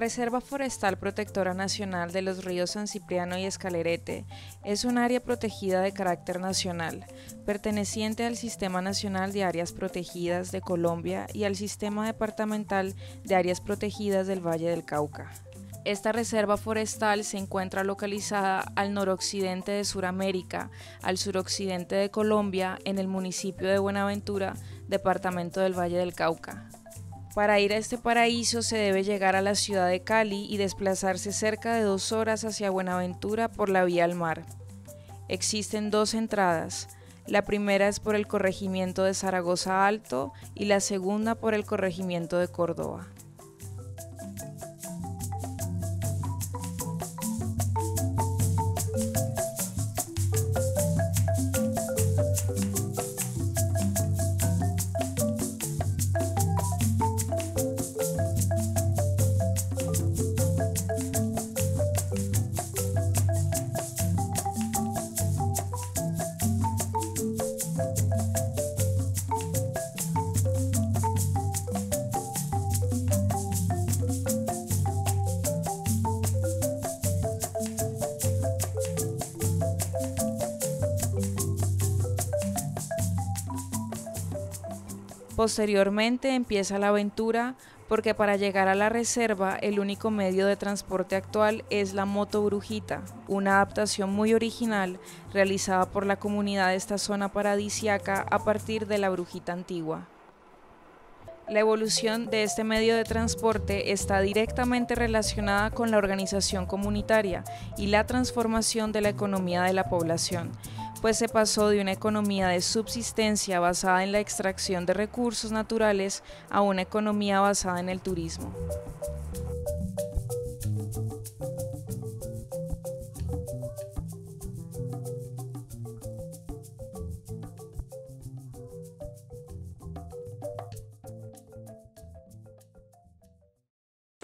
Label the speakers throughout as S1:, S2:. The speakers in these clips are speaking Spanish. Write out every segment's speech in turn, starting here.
S1: Reserva Forestal Protectora Nacional de los ríos San Cipriano y Escalerete es un área protegida de carácter nacional, perteneciente al Sistema Nacional de Áreas Protegidas de Colombia y al Sistema Departamental de Áreas Protegidas del Valle del Cauca. Esta reserva forestal se encuentra localizada al noroccidente de Sudamérica, al suroccidente de Colombia, en el municipio de Buenaventura, departamento del Valle del Cauca. Para ir a este paraíso se debe llegar a la ciudad de Cali y desplazarse cerca de dos horas hacia Buenaventura por la vía al mar. Existen dos entradas. La primera es por el corregimiento de Zaragoza Alto y la segunda por el corregimiento de Córdoba. Posteriormente empieza la aventura porque para llegar a la reserva el único medio de transporte actual es la moto brujita, una adaptación muy original realizada por la comunidad de esta zona paradisiaca a partir de la brujita antigua. La evolución de este medio de transporte está directamente relacionada con la organización comunitaria y la transformación de la economía de la población, pues se pasó de una economía de subsistencia basada en la extracción de recursos naturales a una economía basada en el turismo.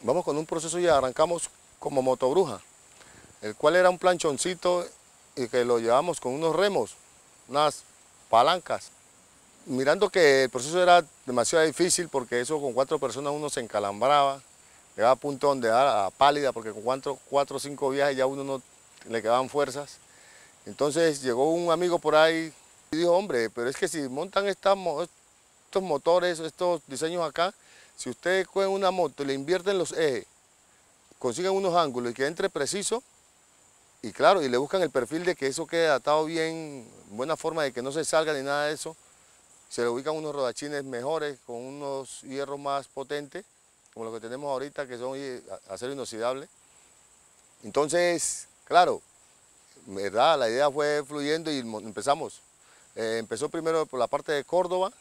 S2: Vamos con un proceso y arrancamos como motobruja, el cual era un planchoncito y que lo llevamos con unos remos, unas palancas. Mirando que el proceso era demasiado difícil porque eso con cuatro personas uno se encalambraba, llegaba a punto donde era pálida porque con cuatro, o cinco viajes ya uno no le quedaban fuerzas. Entonces llegó un amigo por ahí y dijo, hombre, pero es que si montan estos motores, estos diseños acá, si ustedes cogen una moto y le invierten los ejes, consiguen unos ángulos y que entre preciso, y claro, y le buscan el perfil de que eso quede atado bien, buena forma de que no se salga ni nada de eso, se le ubican unos rodachines mejores, con unos hierros más potentes, como los que tenemos ahorita, que son acero inoxidable. Entonces, claro, verdad, la idea fue fluyendo y empezamos. Eh, empezó primero por la parte de Córdoba,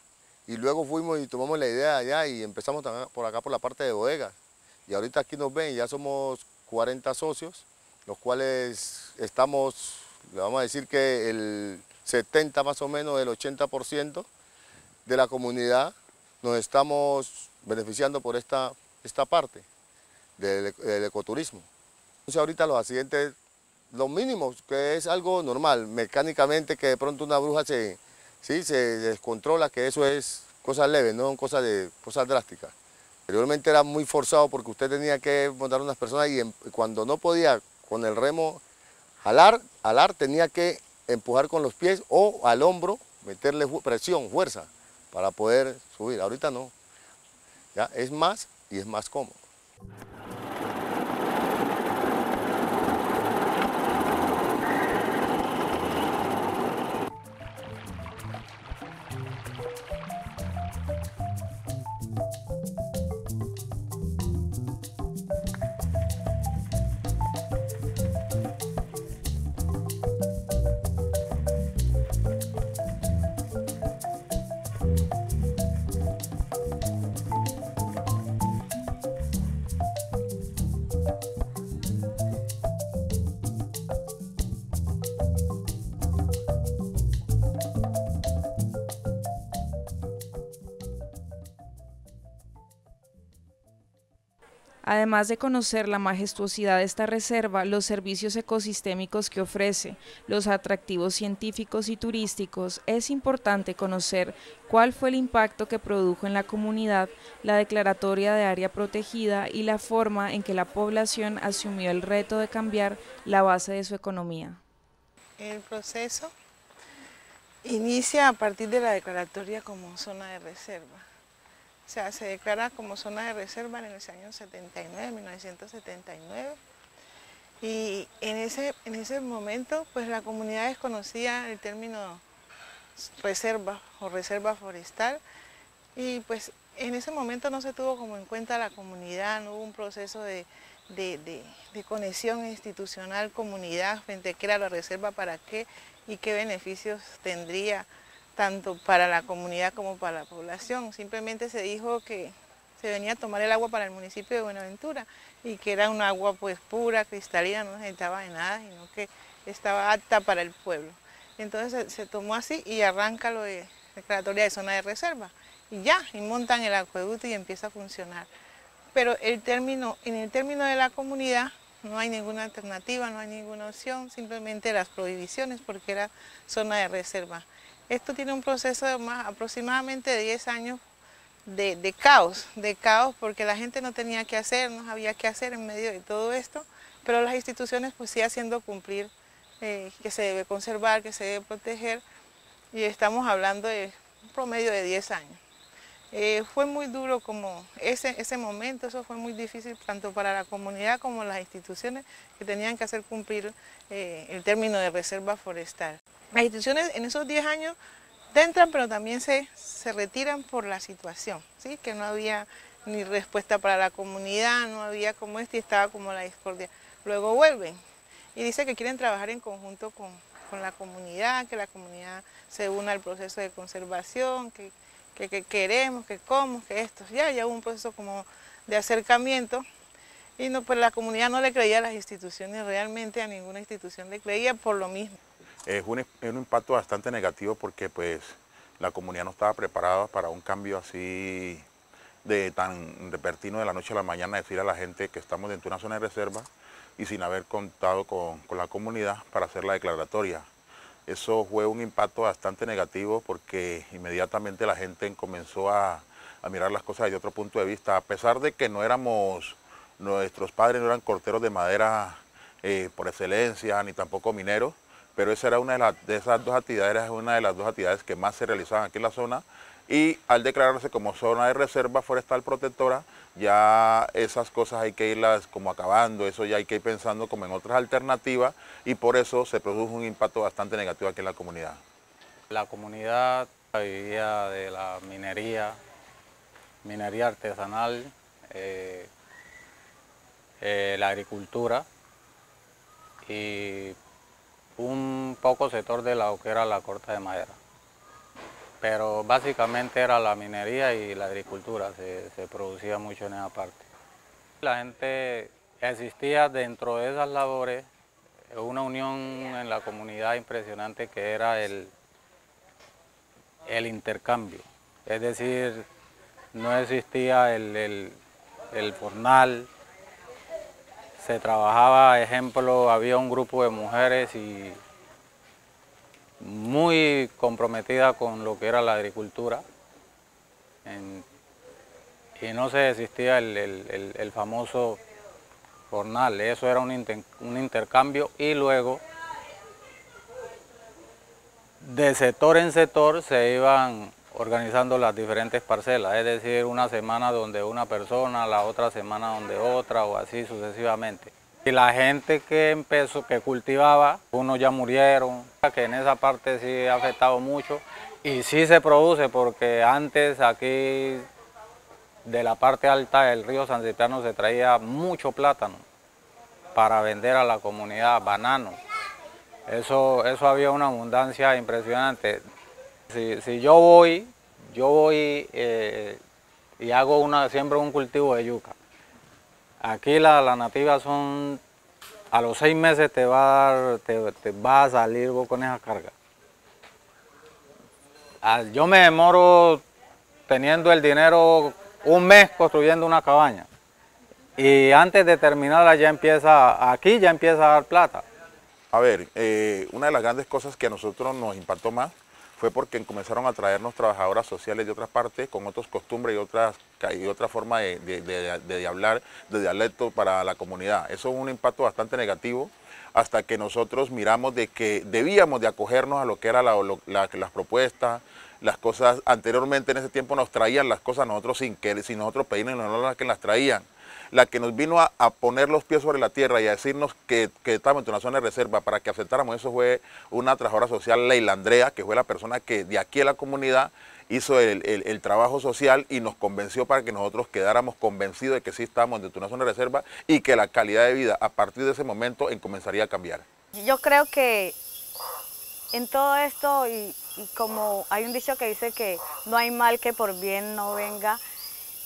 S2: y luego fuimos y tomamos la idea allá y empezamos por acá por la parte de bodega. Y ahorita aquí nos ven, ya somos 40 socios, los cuales estamos, le vamos a decir que el 70 más o menos, el 80% de la comunidad nos estamos beneficiando por esta, esta parte del, ecoturismo. Entonces ahorita los accidentes, los mínimos, que es algo normal, mecánicamente que de pronto una bruja se, ¿sí? se descontrola, que eso es cosas leves, no son cosas, de, cosas drásticas. Anteriormente era muy forzado porque usted tenía que montar unas personas y cuando no podía con el remo jalar, jalar tenía que empujar con los pies o al hombro, meterle presión, fuerza, para poder subir. Ahorita no, ya es más y es más cómodo.
S1: Además de conocer la majestuosidad de esta reserva, los servicios ecosistémicos que ofrece, los atractivos científicos y turísticos, es importante conocer cuál fue el impacto que produjo en la comunidad la declaratoria de área protegida y la forma en que la población asumió el reto de cambiar la base de su economía.
S3: El proceso inicia a partir de la declaratoria como zona de reserva. O sea, se declara como zona de reserva en el año 79, 1979. Y en ese, en ese momento, pues la comunidad desconocía el término reserva o reserva forestal. Y pues en ese momento no se tuvo como en cuenta la comunidad, no hubo un proceso de, de, de conexión institucional, comunidad, frente a qué era la reserva, para qué y qué beneficios tendría tanto para la comunidad como para la población. Simplemente se dijo que se venía a tomar el agua para el municipio de Buenaventura y que era un agua pues pura, cristalina, no necesitaba de nada, sino que estaba apta para el pueblo. Entonces se, tomó así y arranca lo de declaratoria de zona de reserva. Y ya, y montan el acueducto y empieza a funcionar. Pero el término, en el término de la comunidad no hay ninguna alternativa, no hay ninguna opción, simplemente las prohibiciones porque era zona de reserva. Esto tiene un proceso de más aproximadamente de 10 años de, caos, de caos porque la gente no tenía que hacer, no sabía qué hacer en medio de todo esto, pero las instituciones pues sí haciendo cumplir eh, que se debe conservar, que se debe proteger y estamos hablando de un promedio de 10 años. Eh, fue muy duro como ese, ese momento, eso fue muy difícil tanto para la comunidad como las instituciones que tenían que hacer cumplir eh, el término de reserva forestal. Las instituciones en esos 10 años entran, pero también se, se retiran por la situación, ¿sí? que no había ni respuesta para la comunidad, no había como esto y estaba como la discordia. Luego vuelven y dice que quieren trabajar en conjunto con, con la comunidad, que la comunidad se una al proceso de conservación, que, que, queremos, que cómo, que esto. Ya, ya hubo un proceso como de acercamiento y no, pues la comunidad no le creía a las instituciones, realmente a ninguna institución le creía por lo mismo
S4: es un, impacto bastante negativo porque pues la comunidad no estaba preparada para un cambio así de tan repertino de la noche a la mañana, decir a la gente que estamos dentro de una zona de reserva y sin haber contado con, la comunidad para hacer la declaratoria. Eso fue un impacto bastante negativo porque inmediatamente la gente comenzó a, mirar las cosas desde otro punto de vista, a pesar de que no éramos, nuestros padres no eran corteros de madera eh, por excelencia, ni tampoco mineros, pero esa era una de, las, de esas dos actividades, era una de las dos actividades que más se realizaban aquí en la zona y al declararse como zona de reserva forestal protectora, ya esas cosas hay que irlas como acabando, eso ya hay que ir pensando como en otras alternativas y por eso se produjo un impacto bastante negativo aquí en la comunidad.
S5: La comunidad vivía de la minería, minería artesanal, eh, eh, la agricultura y un poco sector de lo que era la corta de madera. Pero básicamente era la minería y la agricultura, se, producía mucho en esa parte. La gente existía dentro de esas labores una unión en la comunidad impresionante que era el, el intercambio. Es decir, no existía el, el, el fornal, se trabajaba, ejemplo, había un grupo de mujeres y muy comprometida con lo que era la agricultura. Y no se existía el, famoso jornal, eso era un, un intercambio y luego de sector en sector se iban organizando las diferentes parcelas, es decir, una semana donde una persona, la otra semana donde otra o así sucesivamente. Y la gente que empezó, que cultivaba, unos ya murieron, que en esa parte sí ha afectado mucho y sí se produce porque antes aquí de la parte alta del río San Cipriano se traía mucho plátano para vender a la comunidad, banano. Eso, eso había una abundancia impresionante. Si, yo voy, yo voy eh, y hago siempre un cultivo de yuca. Aquí la nativas son, a los seis meses te va a, dar, te, va a salir vos con esa carga. Yo me demoro teniendo el dinero un mes construyendo una cabaña. y antes de terminarla ya empieza, aquí ya empieza a dar plata.
S4: A ver, eh, una de las grandes cosas que a nosotros nos impactó más fue porque comenzaron a traernos trabajadoras sociales de otras partes con otras costumbres y otras y otra forma de, de, hablar, de dialecto para la comunidad. Eso es un impacto bastante negativo hasta que nosotros miramos de que debíamos de acogernos a lo que eran las propuestas, las cosas anteriormente en ese tiempo nos traían las cosas nosotros sin que sin nosotros pedirnos, no las que las traían la que nos vino a, poner los pies sobre la tierra y a decirnos que, que estábamos en una zona de reserva para que aceptáramos eso fue una trabajadora social, Leila Andrea, que fue la persona que de aquí a la comunidad hizo el, trabajo social y nos convenció para que nosotros quedáramos convencidos de que sí estábamos dentro de una zona de reserva y que la calidad de vida a partir de ese momento comenzaría a cambiar.
S6: Yo creo que en todo esto, y como hay un dicho que dice que no hay mal que por bien no venga,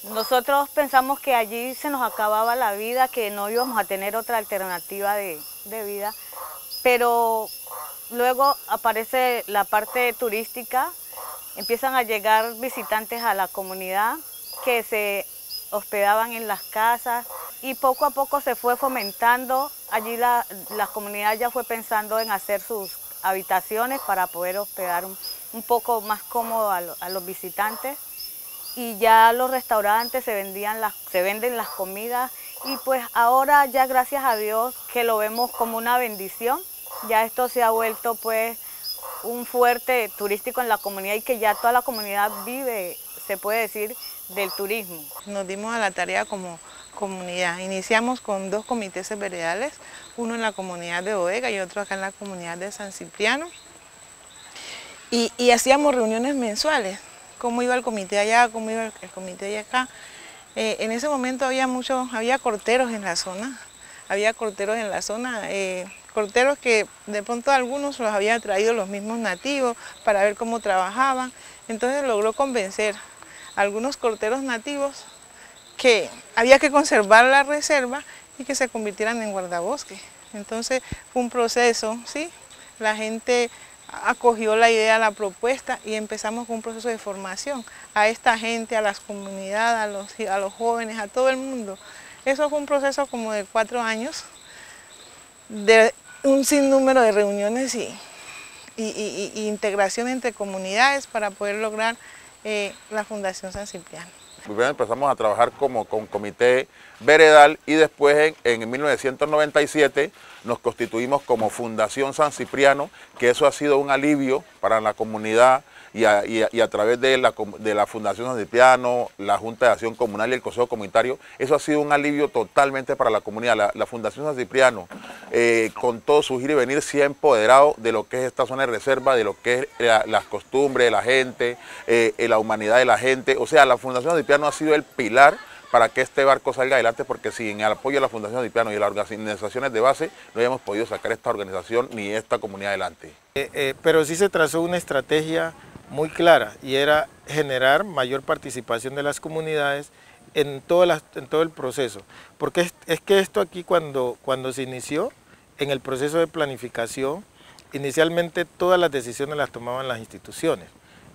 S6: nosotros pensamos que allí se nos acababa la vida, que no íbamos a tener otra alternativa de, vida, pero luego aparece la parte turística, empiezan a llegar visitantes a la comunidad que se hospedaban en las casas y poco a poco se fue fomentando, allí la, comunidad ya fue pensando en hacer sus habitaciones para poder hospedar un, poco más cómodo a los visitantes y ya los restaurantes se vendían las, se venden las comidas y pues ahora ya gracias a Dios que lo vemos como una bendición, ya esto se ha vuelto pues un fuerte turístico en la comunidad y que ya toda la comunidad vive, se puede decir, del turismo.
S3: Nos dimos a la tarea como comunidad. Iniciamos con dos comités veredales, uno en la comunidad de Oega y otro acá en la comunidad de San Cipriano. Y hacíamos reuniones mensuales cómo iba el comité allá, cómo iba el, comité allá acá. Eh, en ese momento había muchos, había corteros en la zona, había corteros en la zona, eh, corteros que de pronto algunos los habían traído los mismos nativos para ver cómo trabajaban. Entonces logró convencer a algunos corteros nativos que había que conservar la reserva y que se convirtieran en guardabosque. Entonces fue un proceso, ¿sí? La gente acogió la idea, la propuesta y empezamos con un proceso de formación a esta gente, a las comunidades, a los, a los jóvenes, a todo el mundo. Eso fue un proceso como de cuatro años, de un sinnúmero de reuniones y, integración entre comunidades para poder lograr eh, la Fundación San Cipriano.
S4: Primero empezamos a trabajar como con comité veredal y después en, en 1997 nos constituimos como Fundación San Cipriano, que eso ha sido un alivio para la comunidad y a, través de la, Fundación San Cipriano, la Junta de Acción Comunal y el Consejo Comunitario, eso ha sido un alivio totalmente para la comunidad. La, Fundación San Cipriano, eh, con todo su giro y venir, se ha empoderado de lo que es esta zona de reserva, de lo que es las costumbres de la gente, eh, la humanidad de la gente. O sea, la Fundación San Cipriano ha sido el pilar para que este barco salga adelante, porque sin el apoyo de la Fundación Dipiano y las organizaciones de base, no habíamos podido sacar esta organización ni esta comunidad adelante.
S7: Eh, pero sí se trazó una estrategia muy clara y era generar mayor participación de las comunidades en en todo el proceso. Porque es, que esto aquí cuando, cuando se inició, en el proceso de planificación, inicialmente todas las decisiones las tomaban las instituciones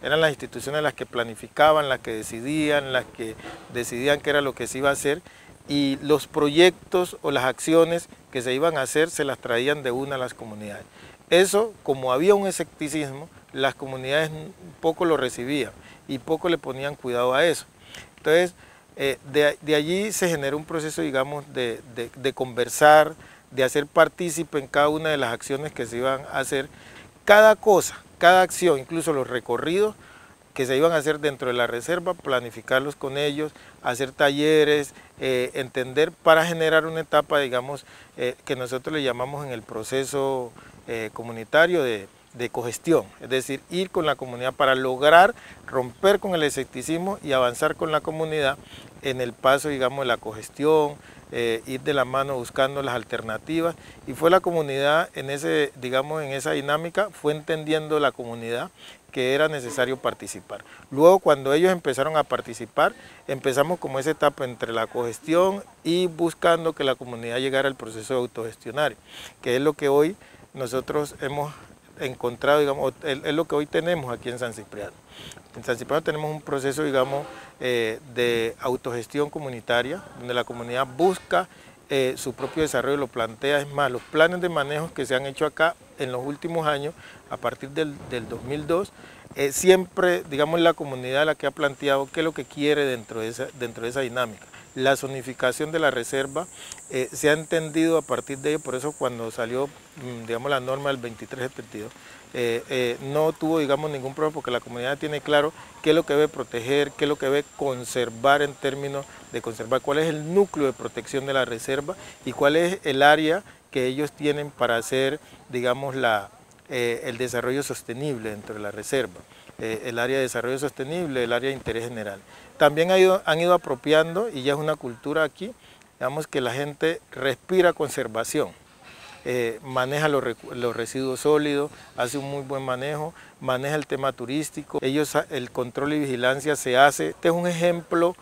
S7: eran las instituciones las que planificaban, las que decidían, las que decidían qué era lo que se iba a hacer y los proyectos o las acciones que se iban a hacer se las traían de una a las comunidades. Eso, como había un escepticismo, las comunidades poco lo recibían y poco le ponían cuidado a eso. Entonces, eh, de, allí se generó un proceso, digamos, de, de conversar, de hacer partícipe en cada una de las acciones que se iban a hacer. Cada cosa cada acción, incluso los recorridos que se iban a hacer dentro de la reserva, planificarlos con ellos, hacer talleres, eh, entender para generar una etapa, digamos, eh, que nosotros le llamamos en el proceso comunitario de, de cogestión, es decir, ir con la comunidad para lograr romper con el escepticismo y avanzar con la comunidad en el paso, digamos, de la cogestión, eh, ir de la mano buscando las alternativas y fue la comunidad en ese, digamos, en esa dinámica, fue entendiendo la comunidad que era necesario participar. Luego cuando ellos empezaron a participar, empezamos como esa etapa entre la cogestión y buscando que la comunidad llegara al proceso de autogestionario, que es lo que hoy nosotros hemos encontrado, digamos, es lo que hoy tenemos aquí en San Cipriano. En San Cipriano tenemos un proceso, digamos, eh, de autogestión comunitaria, donde la comunidad busca eh, su propio desarrollo, lo plantea. Es más, los planes de manejo que se han hecho acá en los últimos años, a partir del, 2002, eh, siempre, digamos, la comunidad la que ha planteado qué es lo que quiere dentro de esa, dentro de esa dinámica. La zonificación de la reserva se ha entendido a partir de ello, por eso cuando salió, mm, digamos, la norma del 2372, eh, eh, no tuvo digamos ningún problema porque la comunidad tiene claro qué es lo que debe proteger, qué es lo que debe conservar en términos de conservar, cuál es el núcleo de protección de la reserva y cuál es el área que ellos tienen para hacer digamos la, eh, el desarrollo sostenible dentro de la reserva, el área de desarrollo sostenible, el área de interés general. También han ido, apropiando y ya es una cultura aquí, digamos que la gente respira conservación. Eh, maneja los, residuos sólidos, hace un muy buen manejo, maneja el tema turístico, ellos el control y vigilancia se hace. Este es un ejemplo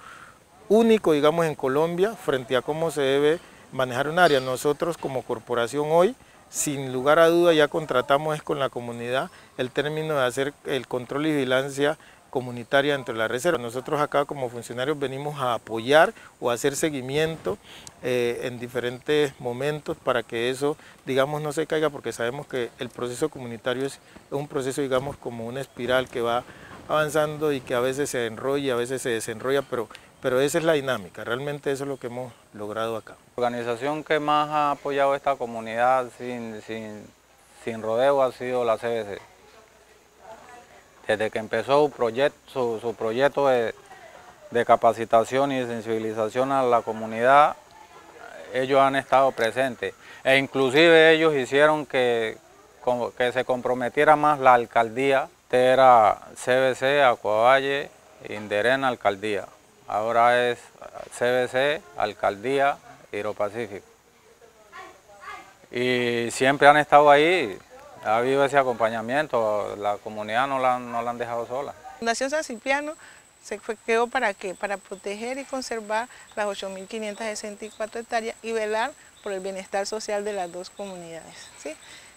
S7: único, digamos, en Colombia frente a cómo se debe manejar un área. Nosotros como corporación hoy, sin lugar a duda, ya contratamos con la comunidad el término de hacer el control y vigilancia comunitaria dentro de la reserva. Nosotros acá como funcionarios venimos a apoyar o a hacer seguimiento eh, en diferentes momentos para que eso, digamos, no se caiga porque sabemos que el proceso comunitario es, un proceso, digamos, como una espiral que va avanzando y que a veces se enrolla, a veces se desenrolla, pero, pero esa es la dinámica, realmente eso es lo que hemos logrado acá.
S5: La organización que más ha apoyado esta comunidad sin, sin, sin rodeo ha sido la CBC desde que empezó su proyecto, de, capacitación y sensibilización a la comunidad, ellos han estado presentes. E inclusive ellos hicieron que, se comprometiera más la alcaldía. Este era CBC, Acuavalle, Inderena, Alcaldía. Ahora es CBC, Alcaldía, Pacífico. Y siempre han estado ahí, ha habido ese acompañamiento, la comunidad no la, no la han dejado sola.
S3: Fundación San Cipriano se quedó para qué? Para proteger y conservar las 8.564 hectáreas y velar por el bienestar social de las dos comunidades. ¿sí?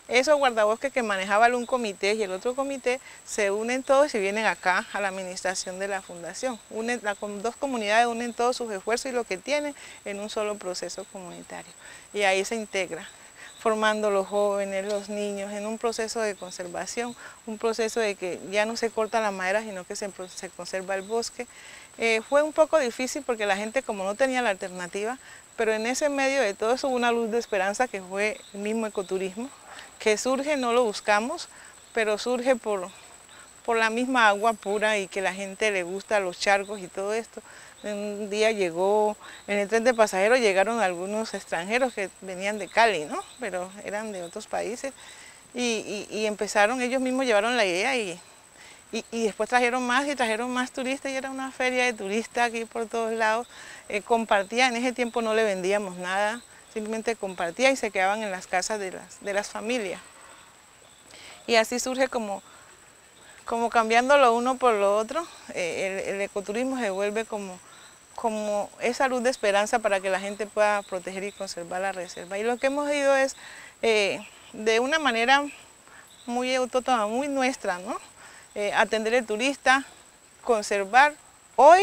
S3: Esos guardabosques que manejaba un comité y el otro comité se unen todos y vienen acá a la administración de la fundación. Unen, las dos comunidades unen todos sus esfuerzos y lo que tienen en un solo proceso comunitario. Y ahí se integra formando los jóvenes, los niños, en un proceso de conservación, un proceso de que ya no se corta la madera, sino que se, conserva el bosque. Eh, fue un poco difícil porque la gente como no tenía la alternativa, pero en ese medio de todo eso hubo una luz de esperanza que fue el mismo ecoturismo, que surge, no lo buscamos, pero surge por, por la misma agua pura y que la gente le gusta los charcos y todo esto. Un día llegó, en el tren de pasajeros llegaron algunos extranjeros que venían de Cali, ¿no? Pero eran de otros países. Y, empezaron, ellos mismos llevaron la idea y, y, después trajeron más y trajeron más turistas y era una feria de turistas aquí por todos lados. Eh, compartía, en ese tiempo no le vendíamos nada, simplemente compartía y se quedaban en las casas de las, de las familias. Y así surge como como cambiando lo uno por lo otro, eh, el, ecoturismo se vuelve como, como esa luz de esperanza para que la gente pueda proteger y conservar la reserva. Y lo que hemos ido es eh, de una manera muy autónoma, muy nuestra, ¿no? Eh, atender al turista, conservar. Hoy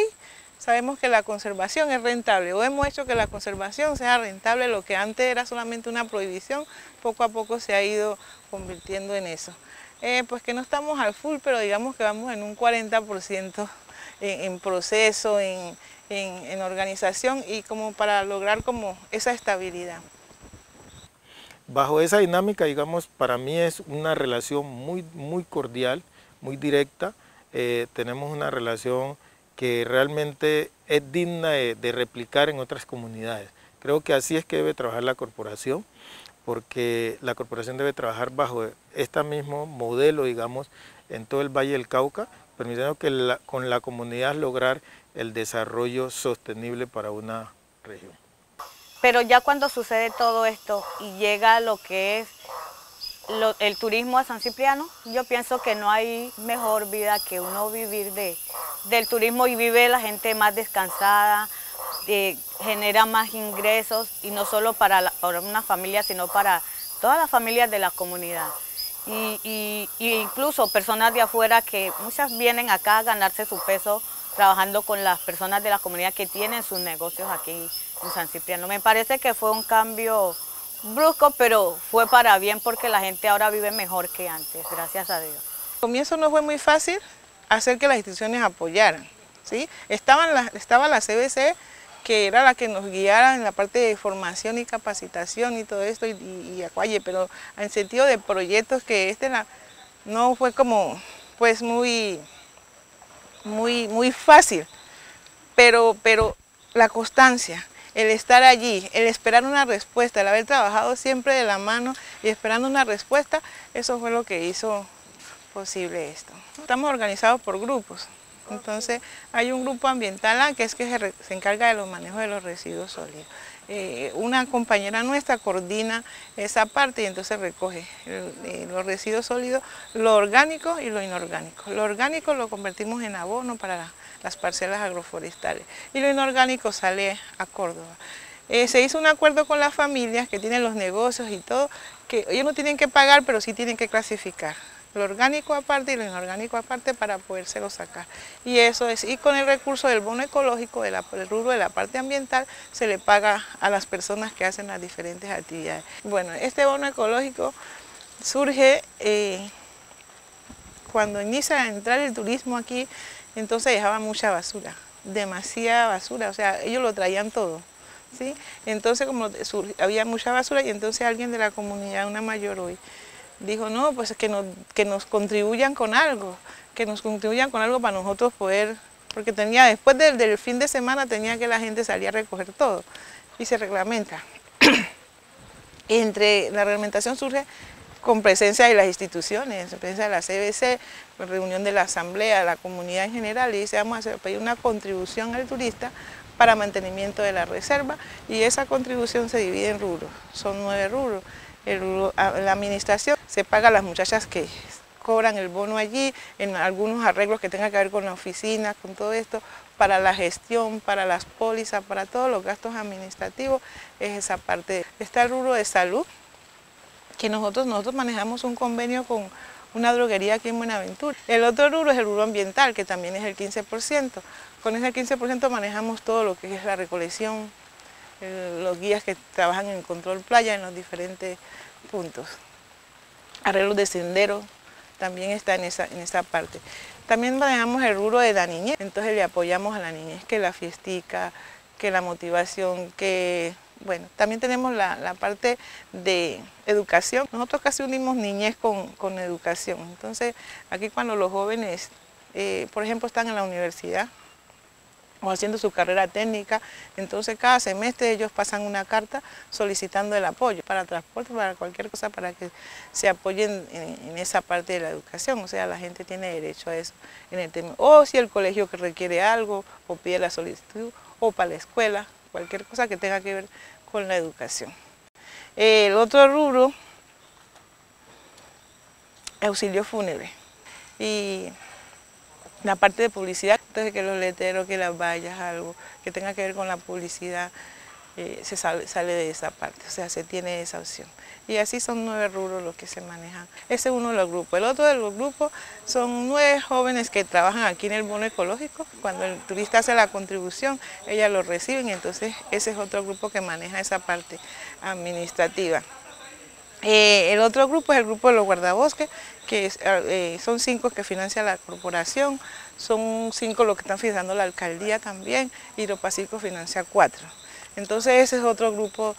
S3: sabemos que la conservación es rentable, o hemos hecho que la conservación sea rentable, lo que antes era solamente una prohibición, poco a poco se ha ido convirtiendo en eso. Eh, pues que no estamos al full, pero digamos que vamos en un 40% en, proceso, en, organización y como para lograr como esa estabilidad.
S7: Bajo esa dinámica, digamos, para mí es una relación muy, muy cordial, muy directa. Eh, tenemos una relación que realmente es digna de replicar en otras comunidades. Creo que así es que debe trabajar la corporación porque la corporación debe trabajar bajo este mismo modelo, digamos, en todo el Valle del Cauca, permitiendo que con la comunidad lograr el desarrollo sostenible para una región.
S6: Pero ya cuando sucede todo esto y llega lo que es el turismo a San Cipriano, yo pienso que no hay mejor vida que uno vivir de, del turismo y vive la gente más descansada, genera más ingresos y no solo para, una familia, sino para todas las familias de la comunidad. y, incluso personas de afuera que muchas vienen acá a ganarse su peso trabajando con las personas de la comunidad que tienen sus negocios aquí en San Cipriano. Me parece que fue un cambio brusco, pero fue para bien porque la gente ahora vive mejor que antes, gracias a Dios.
S3: Al comienzo no fue muy fácil hacer que las instituciones apoyaran. ¿sí? Estaban estaba la CBC, que era la que nos guiara en la parte de formación y capacitación y todo esto, y, y, pero en sentido de proyectos que este no fue como, pues muy, muy, muy fácil, pero, pero la constancia, el estar allí, el esperar una respuesta, el haber trabajado siempre de la mano y esperando una respuesta, eso fue lo que hizo posible esto. Estamos organizados por grupos, entonces hay un grupo ambiental que es que se, encarga de los manejos de los residuos sólidos. Eh, una compañera nuestra coordina esa parte y entonces recoge eh, los residuos sólidos, lo orgánico y lo inorgánico. Lo orgánico lo convertimos en abono para las parcelas agroforestales y lo inorgánico sale a Córdoba. Eh, se hizo un acuerdo con las familias que tienen los negocios y todo, que ellos no tienen que pagar, pero sí tienen que clasificar lo orgánico aparte y lo inorgánico aparte para podérselo sacar. Y eso es, y con el recurso del bono ecológico, del rubro de la parte ambiental, se le paga a las personas que hacen las diferentes actividades. Bueno, este bono ecológico surge eh, cuando inicia a entrar el turismo aquí, entonces dejaba mucha basura, demasiada basura, o sea, ellos lo traían todo. ¿sí? Entonces como había mucha basura y entonces alguien de la comunidad, una mayor hoy, dijo, no, pues que nos, que nos contribuyan con algo, que nos contribuyan con algo para nosotros poder, porque tenía, después del, fin de semana tenía que la gente salir a recoger todo y se reglamenta. Entre la reglamentación surge con presencia de las instituciones, presencia de la CBC, reunión de la asamblea, la comunidad en general, y dice vamos a pedir una contribución al turista para mantenimiento de la reserva y esa contribución se divide en rubros, son nueve rubros la administración se paga a las muchachas que cobran el bono allí, en algunos arreglos que tengan que ver con la oficina, con todo esto, para la gestión, para las pólizas, para todos los gastos administrativos, es esa parte. Está el rubro de salud, que nosotros, nosotros manejamos un convenio con una droguería aquí en Buenaventura. El otro rubro es el rubro ambiental, que también es el 15%. Con ese 15% manejamos todo lo que es la recolección, los guías que trabajan en control playa en los diferentes puntos. Arreglos de sendero también está en esa, en esa parte. También manejamos el rubro de la niñez, entonces le apoyamos a la niñez, que la fiestica, que la motivación, que bueno, también tenemos la, parte de educación. Nosotros casi unimos niñez con, educación. Entonces, aquí cuando los jóvenes, eh, por ejemplo, están en la universidad, o haciendo su carrera técnica. Entonces cada semestre ellos pasan una carta solicitando el apoyo para transporte, para cualquier cosa, para que se apoyen en, esa parte de la educación. O sea, la gente tiene derecho a eso en el tema. O si el colegio que requiere algo, o pide la solicitud, o para la escuela, cualquier cosa que tenga que ver con la educación. El otro rubro, auxilio fúnebre. Y la parte de publicidad, entonces que los letreros, que las vallas, algo que tenga que ver con la publicidad, eh, se sale, de esa parte, o sea, se tiene esa opción. Y así son nueve rubros los que se manejan. Ese es uno de los grupos. El otro de los grupos son nueve jóvenes que trabajan aquí en el bono ecológico. Cuando el turista hace la contribución, ellas lo reciben, entonces ese es otro grupo que maneja esa parte administrativa. Eh, el otro grupo es el grupo de los guardabosques, que eh, son cinco que financia la corporación, son cinco los que están financiando la alcaldía también, y Pacífico financia cuatro. Entonces ese es otro grupo.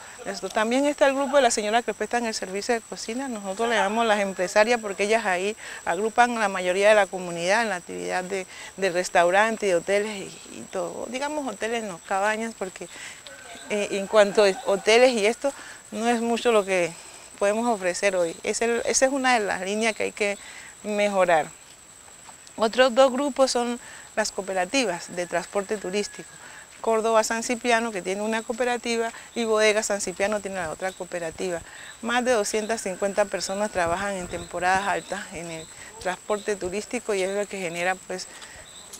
S3: También está el grupo de las señoras que prestan el servicio de cocina, nosotros le llamamos las empresarias porque ellas ahí agrupan la mayoría de la comunidad en la actividad de, restaurantes y de hoteles y, todo. Digamos hoteles, no, cabañas, porque eh, en cuanto a hoteles y esto, no es mucho lo que podemos ofrecer hoy. esa es una de las líneas que hay que mejorar. Otros dos grupos son las cooperativas de transporte turístico. Córdoba San Cipriano, que tiene una cooperativa, y Bodega San Cipriano tiene la otra cooperativa. Más de 250 personas trabajan en temporadas altas en el transporte turístico y es lo que genera pues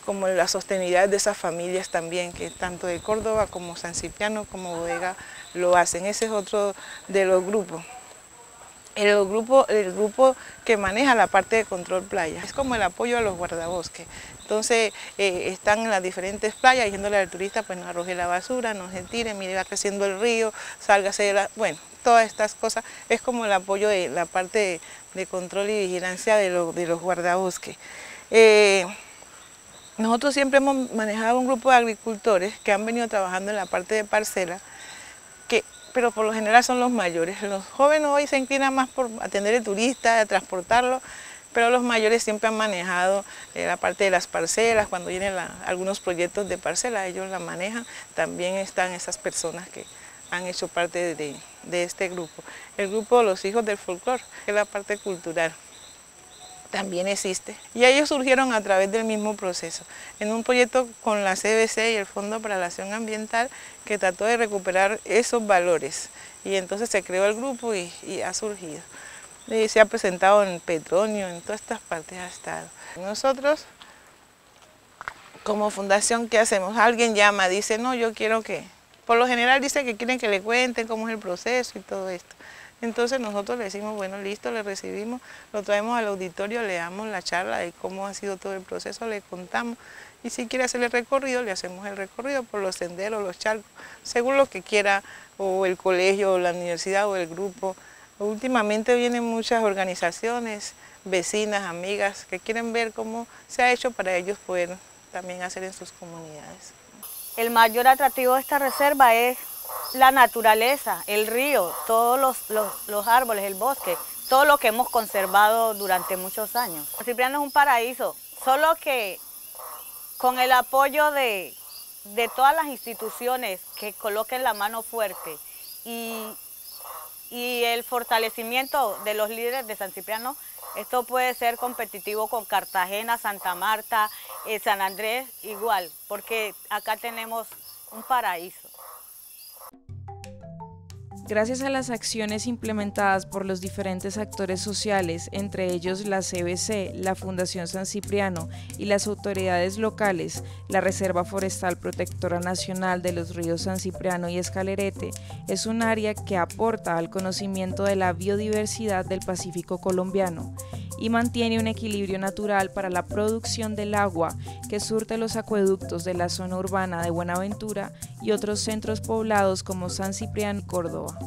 S3: como la sostenibilidad de esas familias también, que tanto de Córdoba como San Cipriano como Bodega lo hacen. Ese es otro de los grupos. El grupo, el grupo que maneja la parte de control playa. Es como el apoyo a los guardabosques. Entonces eh, están en las diferentes playas diciéndole al turista pues no arroje la basura, no se tire, mire va creciendo el río, sálgase de la... Bueno, todas estas cosas es como el apoyo de la parte de, control y vigilancia de, los guardabosques. Eh, nosotros siempre hemos manejado un grupo de agricultores que han venido trabajando en la parte de parcela, pero por lo general son los mayores. Los jóvenes hoy se inclinan más por atender al turista, transportarlo, pero los mayores siempre han manejado eh, la parte de las parcelas, cuando vienen algunos proyectos de parcela, ellos la manejan, también están esas personas que han hecho parte de, de este grupo. El grupo Los Hijos del Folclor, que es la parte cultural también existe. Y ellos surgieron a través del mismo proceso, en un proyecto con la CBC y el Fondo para la Acción Ambiental que trató de recuperar esos valores. Y entonces se creó el grupo y, y ha surgido se ha presentado en Petronio, en todas estas partes ha estado. Nosotros, como fundación, ¿qué hacemos? Alguien llama, dice, no, yo quiero que... Por lo general dice que quieren que le cuenten cómo es el proceso y todo esto. Entonces nosotros le decimos, bueno, listo, le recibimos, lo traemos al auditorio, le damos la charla de cómo ha sido todo el proceso, le contamos. Y si quiere hacer el recorrido, le hacemos el recorrido por los senderos, los charcos, según lo que quiera, o el colegio, o la universidad, o el grupo. Últimamente vienen muchas organizaciones, vecinas, amigas, que quieren ver cómo se ha hecho para ellos poder también hacer en sus comunidades.
S6: El mayor atractivo de esta reserva es la naturaleza, el río, todos los, árboles, el bosque, todo lo que hemos conservado durante muchos años. Cipriano es un paraíso, solo que con el apoyo de, de todas las instituciones que coloquen la mano fuerte y y el fortalecimiento de los líderes de San Cipriano, esto puede ser competitivo con Cartagena, Santa Marta, eh, San Andrés, igual, porque acá tenemos un paraíso.
S1: Gracias a las acciones implementadas por los diferentes actores sociales, entre ellos la CBC, la Fundación San Cipriano y las autoridades locales, la Reserva Forestal Protectora Nacional de los ríos San Cipriano y Escalerete es un área que aporta al conocimiento de la biodiversidad del Pacífico colombiano y mantiene un equilibrio natural para la producción del agua que surte los acueductos de la zona urbana de Buenaventura y otros centros poblados como San Cipriano y Córdoba.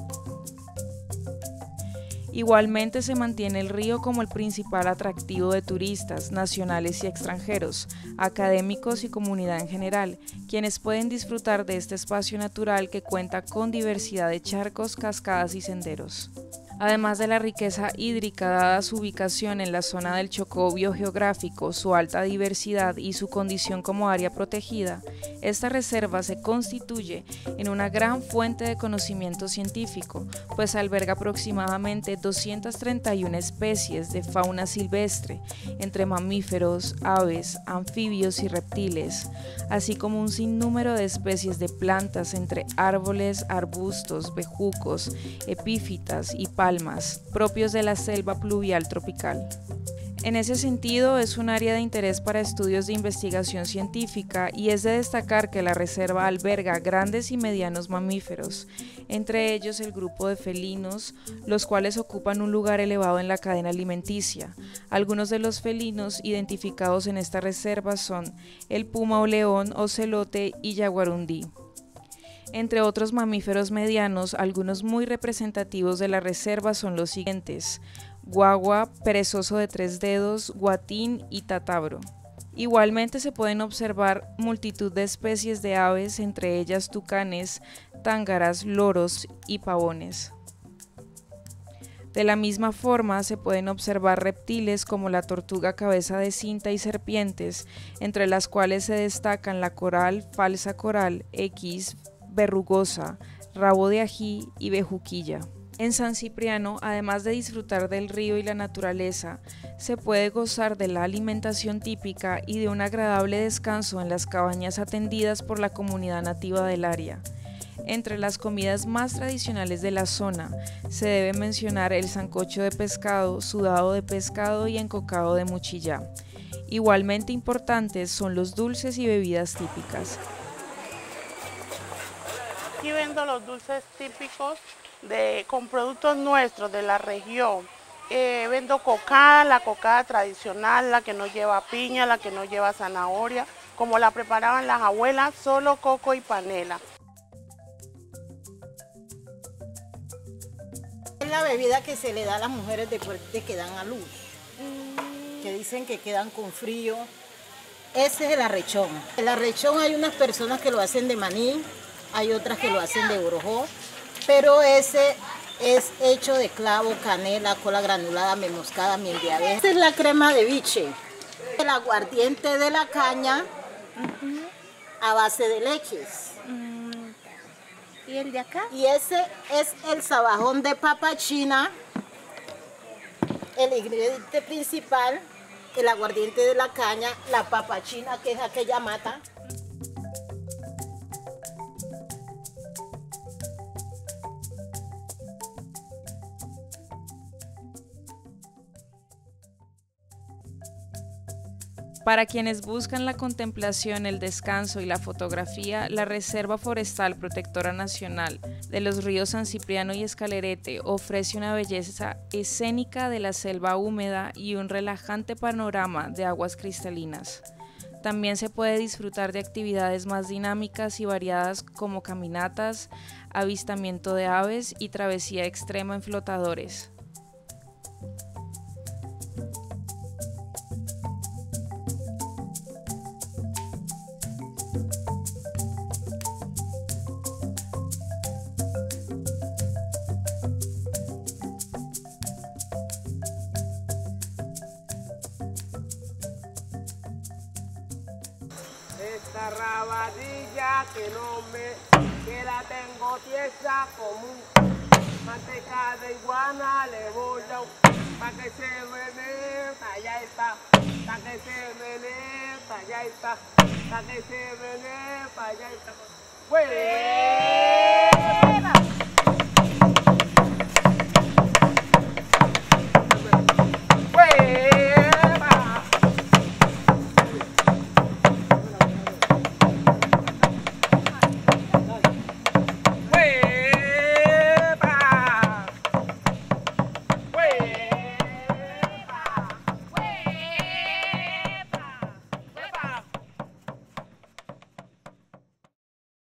S1: Igualmente se mantiene el río como el principal atractivo de turistas nacionales y extranjeros, académicos y comunidad en general, quienes pueden disfrutar de este espacio natural que cuenta con diversidad de charcos, cascadas y senderos. Además de la riqueza hídrica dada su ubicación en la zona del Chocó biogeográfico, su alta diversidad y su condición como área protegida, esta reserva se constituye en una gran fuente de conocimiento científico, pues alberga aproximadamente 231 especies de fauna silvestre, entre mamíferos, aves, anfibios y reptiles, así como un sinnúmero de especies de plantas entre árboles, arbustos, bejucos, epífitas y propios de la selva pluvial tropical. En ese sentido, es un área de interés para estudios de investigación científica y es de destacar que la reserva alberga grandes y medianos mamíferos, entre ellos el grupo de felinos, los cuales ocupan un lugar elevado en la cadena alimenticia. Algunos de los felinos identificados en esta reserva son el puma o león, ocelote y yaguarundí. Entre otros mamíferos medianos, algunos muy representativos de la reserva son los siguientes: guagua, perezoso de tres dedos, guatín y tatabro. Igualmente se pueden observar multitud de especies de aves, entre ellas tucanes, tángaras, loros y pavones. De la misma forma se pueden observar reptiles como la tortuga cabeza de cinta y serpientes, entre las cuales se destacan la coral, falsa coral, X, verrugosa, rabo de ají y bejuquilla. En San Cipriano, además de disfrutar del río y la naturaleza, se puede gozar de la alimentación típica y de un agradable descanso en las cabañas atendidas por la comunidad nativa del área. Entre las comidas más tradicionales de la zona se debe mencionar el sancocho de pescado, sudado de pescado y encocado de muchilla. Igualmente importantes son los dulces y bebidas típicas.
S3: Aquí vendo los dulces típicos de, con productos nuestros de la región. Eh, vendo cocada, la cocada tradicional, la que no lleva piña, la que no lleva zanahoria, como la preparaban las abuelas, solo coco y panela.
S8: Es la bebida que se le da a las mujeres después de que dan a luz, que dicen que quedan con frío. Ese es el arrechón. El arrechón hay unas personas que lo hacen de maní, hay otras que lo hacen de brojó, pero ese es hecho de clavo, canela, cola granulada, memoscada, miel de abeja. Esta es la crema de biche, el aguardiente de la caña a base de leches.
S9: ¿Y el de acá?
S8: Y ese es el sabajón de papa china, el ingrediente principal, el aguardiente de la caña, la papa china, que es aquella mata.
S1: Para quienes buscan la contemplación, el descanso y la fotografía, la Reserva Forestal Protectora Nacional de los ríos San Cipriano y Escalerete ofrece una belleza escénica de la selva húmeda y un relajante panorama de aguas cristalinas. También se puede disfrutar de actividades más dinámicas y variadas como caminatas, avistamiento de aves y travesía extrema en flotadores.
S10: Esta rabadilla que no me, que la tengo tiesa como un manteca de iguana, le voy a, pa' que se menee, allá está, pa' que se menee, allá está, pa' que se menee, allá está. ¡Pues!